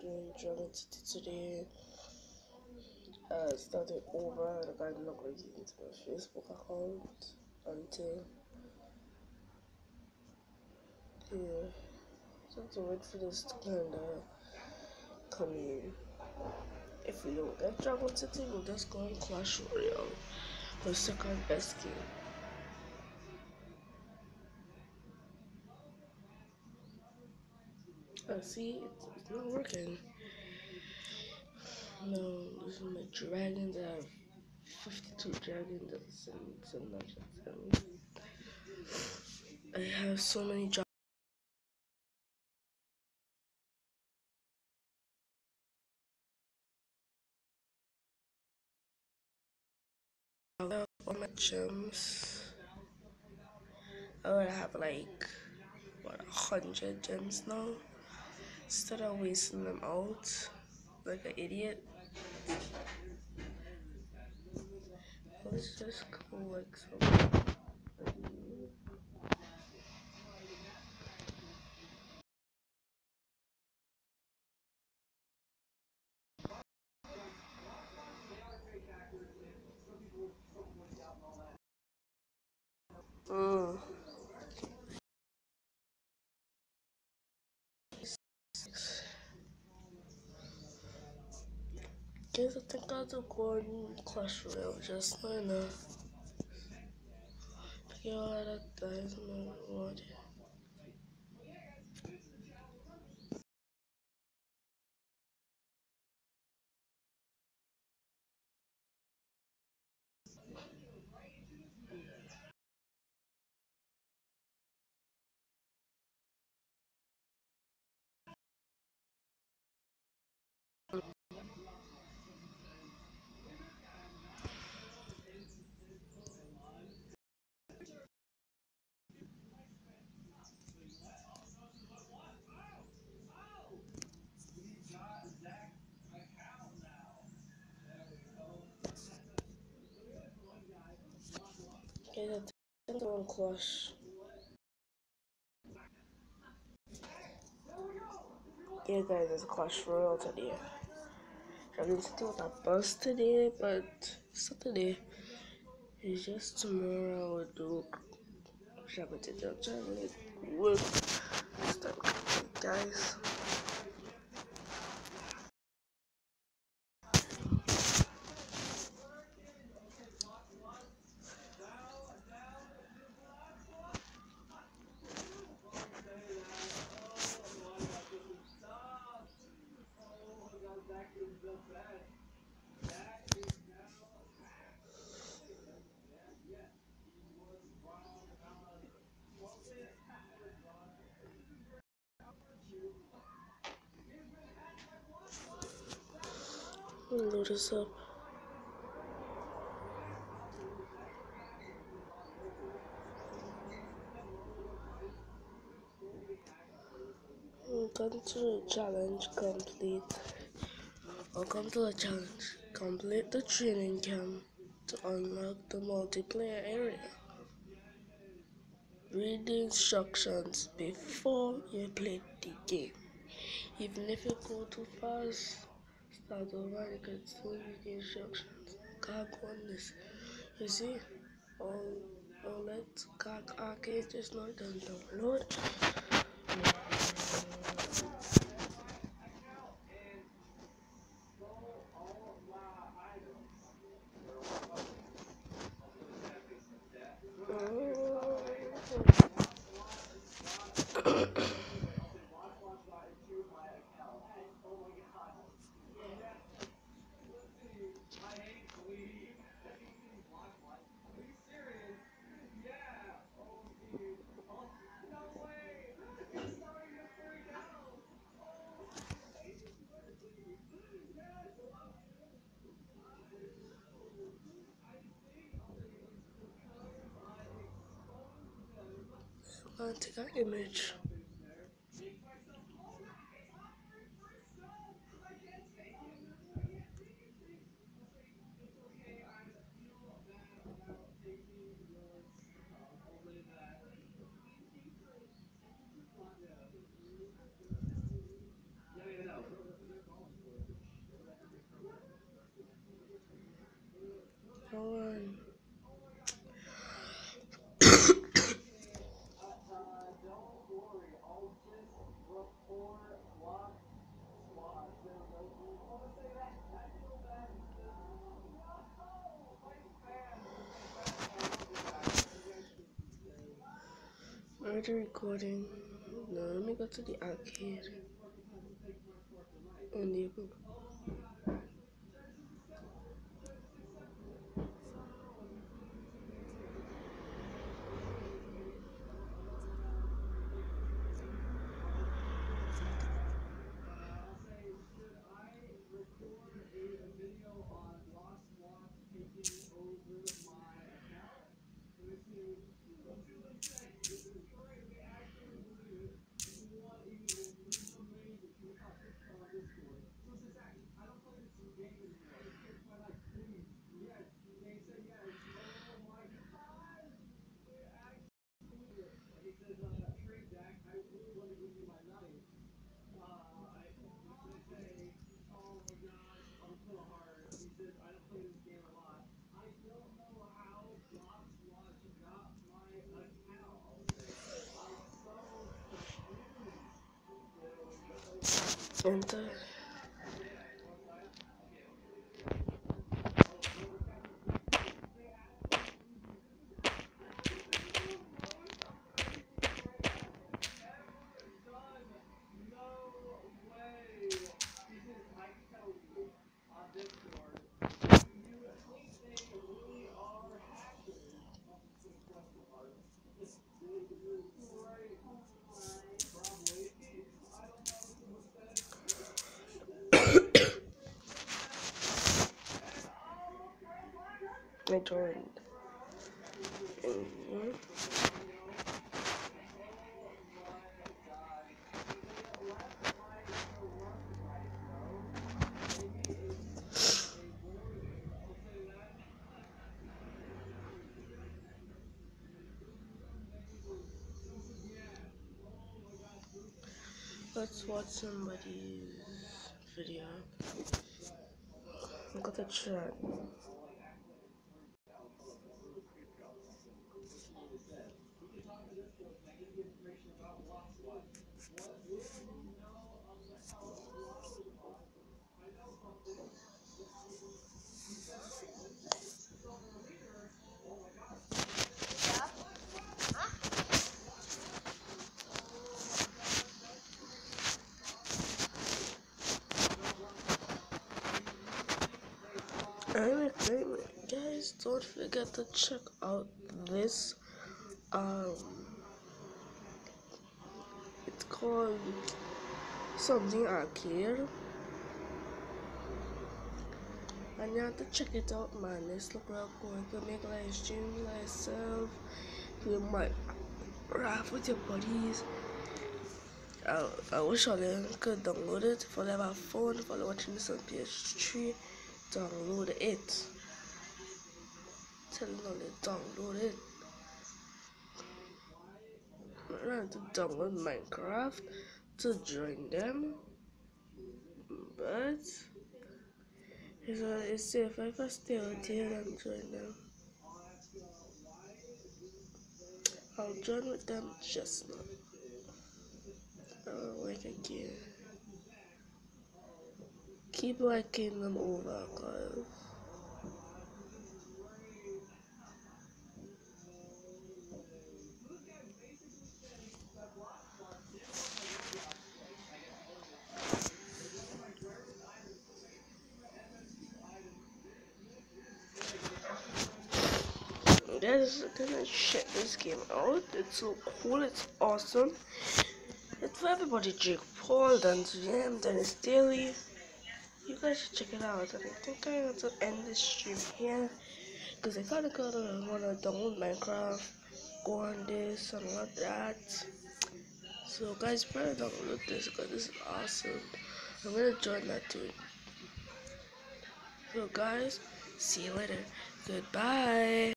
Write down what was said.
doing City today. Uh, I started over, like I'm not going to get into my Facebook account until yeah. So to wait for this to kind of come in. If we don't get Dragon City, we'll just go on Clash Royale, the second best game. Oh, see, it's, it's not working. No, this is my dragons. I have 52 dragons I have so many dragons. all my gems. Oh, I would have like what a hundred gems now. Instead of wasting them out like an idiot. Let's just like some. Mm. Guess I think I'll do Gordon Clash Royale just now. Now. Figure out that dies my I'm Clash. Yeah, guys, it's Clash Royale today. Dragon City was a buzz today, but today. It's just tomorrow I will do. I'm make work. Start, guys. Load this up. Welcome to the challenge complete. Welcome to the challenge. Complete the training camp to unlock the multiplayer area. Read the instructions before you play the game. Even if you go too fast, start over, you can still read the instructions. Can't on this. You see, all, all that arcade is not done download. Take an image. Already recording. No, let me go to the arcade. 真的。I joined. Mhm. Let's watch somebody's video. Look at the chat. Anyway, anyway, guys, don't forget to check out this. Um, it's called something arcade, and you have to check it out, man. This look real cool. You can make live streams myself. You might laugh with your buddies. I, I wish all could download it for them phone for watching this on PS3 download it. Tell them to download it. I'm trying to download Minecraft to join them, but it's, uh, it's safer if I stay out here and join them. I'll join with them just now. Oh, wait again. Keep liking them over, guys. Guys, gonna check this game out. It's so cool, it's awesome. It's for everybody, Jake Paul, Dan Jam, DenisDaily. You guys should check it out. And I think I'm going to end this stream here. Because I kinda gotta wanna download Minecraft, go on this and all that. So guys, better download this because this is awesome. I'm gonna join that too. So guys, see you later. Goodbye.